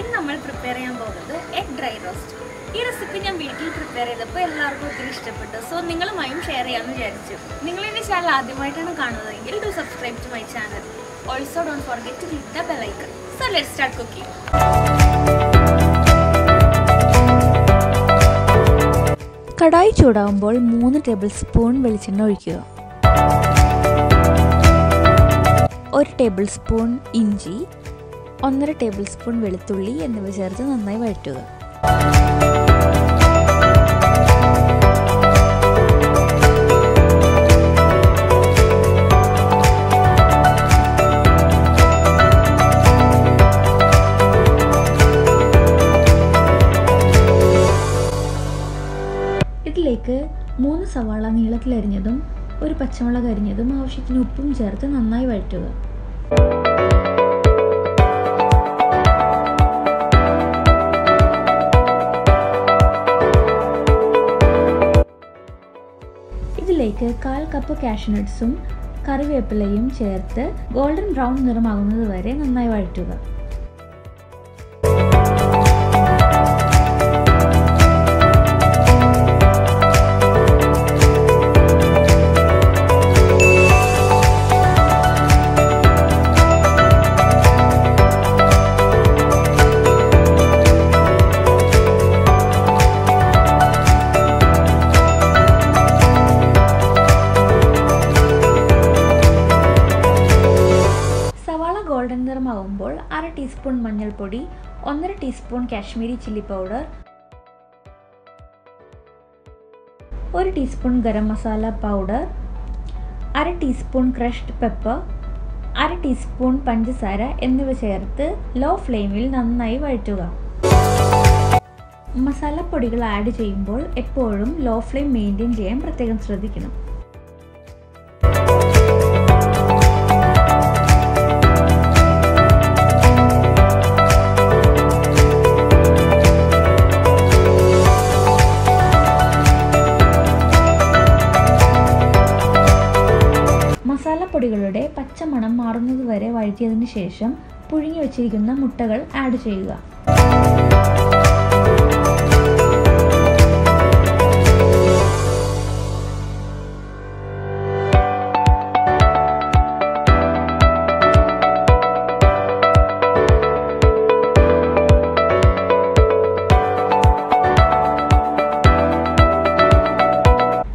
ഇന്ന് നമ്മൾ പ്രിപ്പയർ ചെയ്യാൻ പോകുന്നത് എഗ് ഡ്രൈ റോസ്റ്റ് ഈ റെസിപ്പി ഞാൻ വീട്ടിൽ പ്രിപ്പയർ ചെയ്തപ്പോൾ എല്ലാവർക്കും ഒത്തിരി ഇഷ്ടപ്പെട്ടു. സോ നിങ്ങളുമായും ഷെയർ ചെയ്യാമെന്ന് വിചാരിച്ചു. നിങ്ങൾ എന്റെ ചാനൽ ആദ്യമായിട്ടാണ് കാണുന്നതെങ്കിൽ do subscribe to my channel also don't forget to hit the bell icon so let start cooking kadai ചൂടാവുമ്പോൾ മൂന്ന് ടേബിൾ സ്പൂൺ വെളിച്ചെണ്ണ ഒഴിക്കുക. ഒരു ടേബിൾ സ്പൂൺ ഇഞ്ചി ഒന്നര ടേബിൾ സ്പൂൺ വെളുത്തുള്ളി എന്നിവ ചേർത്ത് നന്നായി വഴറ്റുക. ഇതിലേക്ക് മൂന്ന് സവാള നീളത്തിലരിഞ്ഞതും ഒരു പച്ചമുളക് അരിഞ്ഞതും ആവശ്യത്തിന് ഉപ്പും ചേർത്ത് നന്നായി വഴറ്റുക. ഇതിലേക്ക് കാൽ കപ്പ് കാഷ്നട്ട്സും കറിവേപ്പിലയും ചേർത്ത് ഗോൾഡൻ ബ്രൗൺ നിറമാകുന്നത് വരെ നന്നായി വഴറ്റുക. ഗോൾഡൻ നിറമാകുമ്പോൾ അര ടീസ്പൂൺ മഞ്ഞൾപ്പൊടി ഒന്നര ടീസ്പൂൺ കാശ്മീരി ചില്ലി പൗഡർ ഒരു ടീസ്പൂൺ ഗരം മസാല പൗഡർ അര ടീസ്പൂൺ ക്രഷ്ഡ് പെപ്പർ അര ടീസ്പൂൺ പഞ്ചസാര എന്നിവ ചേർത്ത് ലോ ഫ്ലെയിമിൽ നന്നായി വഴറ്റുക. മസാലപ്പൊടികൾ ആഡ് ചെയ്യുമ്പോൾ എപ്പോഴും ലോ ഫ്ലെയിം മെയിന്റെയിൻ ചെയ്യാൻ പ്രത്യേകം ശ്രദ്ധിക്കണം. മസാലപ്പൊടികളുടെ പച്ചമണം മാറുന്നത് വരെ വഴറ്റിയതിന് ശേഷം പുഴുങ്ങി വെച്ചിരിക്കുന്ന മുട്ടകൾ ആഡ് ചെയ്യുക.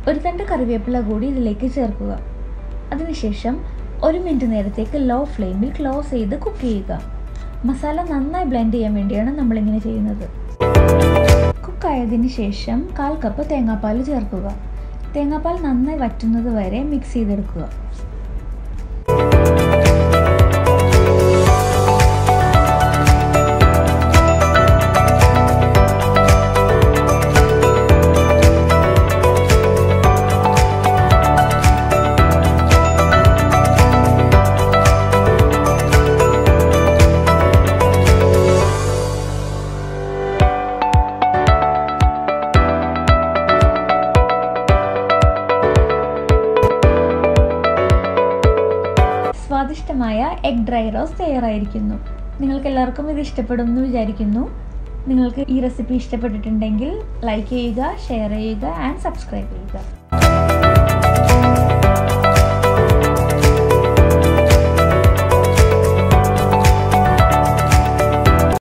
ഒരു തണ്ട് കറിവേപ്പില കൂടി ഇതിലേക്ക് ചേർക്കുക. അതിനുശേഷം ഒരു മിനിറ്റ് നേരത്തേക്ക് ലോ ഫ്ലെയിമിൽ ക്ലോസ് ചെയ്ത് കുക്ക് ചെയ്യുക. മസാല നന്നായി ബ്ലെൻഡ് ചെയ്യാൻ വേണ്ടിയാണ് നമ്മളിങ്ങനെ ചെയ്യുന്നത്. കുക്കായതിന് ശേഷം കാൽ കപ്പ് തേങ്ങാപ്പാൽ ചേർക്കുക. തേങ്ങാപ്പാൽ നന്നായി വറ്റുന്നത് വരെ മിക്സ് ചെയ്തെടുക്കുക. സ്വാദിഷ്ടമായ എഗ് ഡ്രൈ റോസ് തയ്യാറായിരിക്കുന്നു. നിങ്ങൾക്ക് എല്ലാവർക്കും ഇത് ഇഷ്ടപ്പെടും എന്ന് വിചാരിക്കുന്നു. നിങ്ങൾക്ക് ഈ റെസിപ്പി ഇഷ്ടപ്പെട്ടിട്ടുണ്ടെങ്കിൽ ലൈക്ക് ചെയ്യുക ഷെയർ ചെയ്യുക ആൻഡ് സബ്സ്ക്രൈബ് ചെയ്യുക.